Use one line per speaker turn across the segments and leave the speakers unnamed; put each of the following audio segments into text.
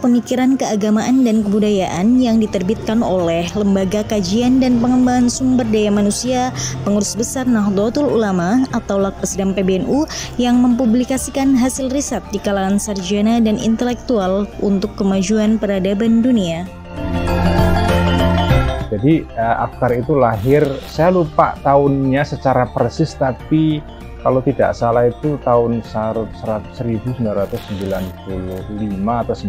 pemikiran keagamaan dan kebudayaan yang diterbitkan oleh Lembaga Kajian dan Pengembangan Sumber Daya Manusia Pengurus Besar Nahdlatul Ulama atau Lakpesdam PBNU yang mempublikasikan hasil riset di kalangan sarjana dan intelektual untuk kemajuan peradaban dunia.
Jadi uh, itu lahir, saya lupa tahunnya secara persis, tapi kalau tidak salah itu tahun 1995 atau 96.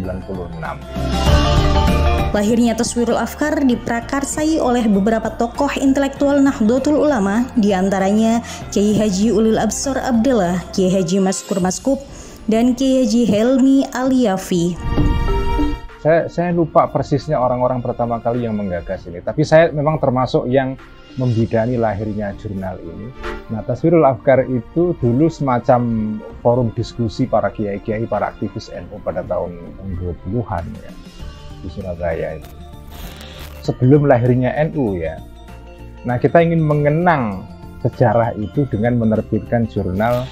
Lahirnya Taswirul Afkar diprakarsai oleh beberapa tokoh intelektual Nahdlatul Ulama, di antaranya Kiai Haji Ulil Absor Abdullah, Kiai Haji Maskur Maskup, dan Kiai Haji Helmi Aliyafi.
Saya, saya lupa persisnya orang-orang pertama kali yang menggagas ini, tapi saya memang termasuk yang membidani lahirnya jurnal ini. Nah, Taswirul Afkar itu dulu semacam forum diskusi para kiai-kiai, para aktivis NU pada tahun 20-an ya, di Surabaya itu. Sebelum lahirnya NU ya. Nah, kita ingin mengenang sejarah itu dengan menerbitkan jurnal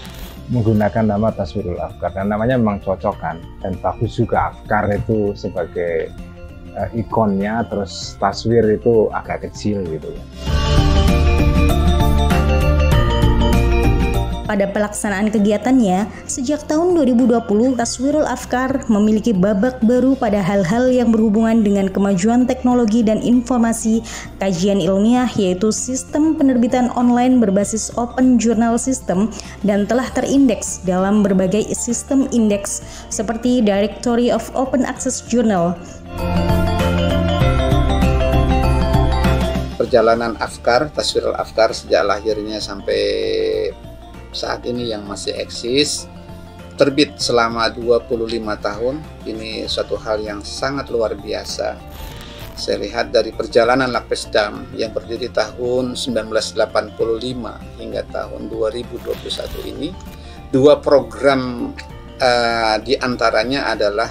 menggunakan nama Taswirul Afkar. Dan namanya memang cocok kan. Dan bagus juga Afkar itu sebagai uh, ikonnya, terus taswir itu agak kecil gitu ya.
Pada pelaksanaan kegiatannya, sejak tahun 2020, Taswirul Afkar memiliki babak baru pada hal-hal yang berhubungan dengan kemajuan teknologi dan informasi kajian ilmiah yaitu sistem penerbitan online berbasis Open Journal System dan telah terindeks dalam berbagai sistem indeks seperti Directory of Open Access Journal.
Perjalanan Afkar, Taswirul Afkar sejak lahirnya sampai saat ini yang masih eksis terbit selama 25 tahun. Ini suatu hal yang sangat luar biasa. Saya lihat dari perjalanan Lakpesdam yang berdiri tahun 1985 hingga tahun 2021 ini dua program uh, di antaranya adalah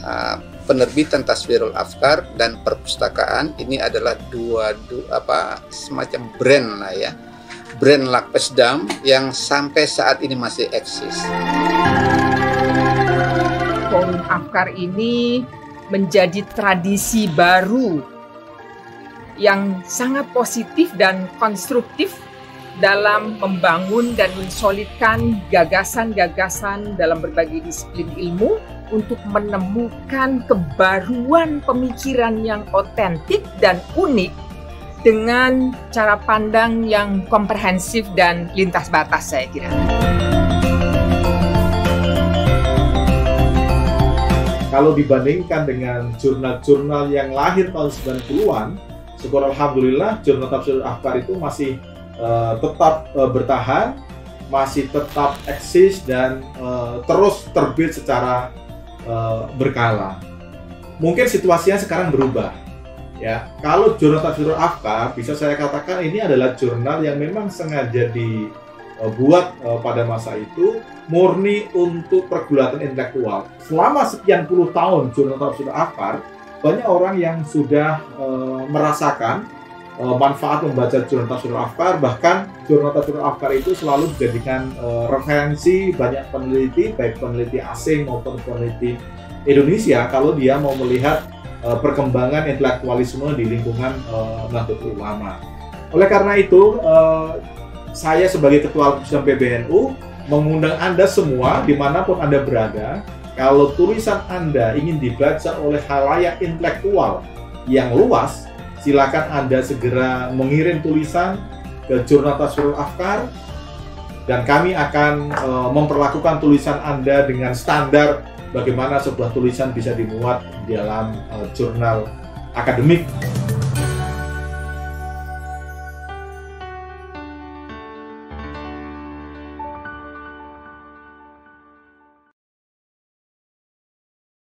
uh, penerbitan Taswirul Afkar dan perpustakaan. Ini adalah dua, dua apa semacam brand lah ya brand Lakpesdam yang sampai saat ini masih eksis.
Forum Afkar ini menjadi tradisi baru yang sangat positif dan konstruktif dalam membangun dan mensolidkan gagasan-gagasan dalam berbagai disiplin ilmu untuk menemukan kebaruan pemikiran yang otentik dan unik dengan cara pandang yang komprehensif dan lintas batas saya kira.
Kalau dibandingkan dengan jurnal-jurnal yang lahir tahun 90-an, syukur Alhamdulillah jurnal Tafsir Afkar itu masih uh, tetap uh, bertahan, masih tetap eksis dan uh, terus terbit secara uh, berkala. Mungkin situasinya sekarang berubah ya kalau jurnal tafsirul afkar bisa saya katakan ini adalah jurnal yang memang sengaja dibuat uh, pada masa itu murni untuk pergulatan intelektual. Selama sekian puluh tahun jurnal tafsirul afkar banyak orang yang sudah uh, merasakan uh, manfaat membaca jurnal tafsirul afkar bahkan jurnal tafsirul afkar itu selalu dijadikan uh, referensi banyak peneliti baik peneliti asing maupun peneliti Indonesia kalau dia mau melihat uh, perkembangan intelektualisme di lingkungan uh, Nahdlatul Ulama. Oleh karena itu, uh, saya sebagai Ketua Pusat PBNU mengundang Anda semua di mana pun Anda berada, kalau tulisan Anda ingin dibaca oleh halayak intelektual yang luas, silakan Anda segera mengirim tulisan ke Jurnal Taswirul Afkar dan kami akan uh, memperlakukan tulisan Anda dengan standar bagaimana sebuah tulisan bisa dimuat di dalam uh, jurnal akademik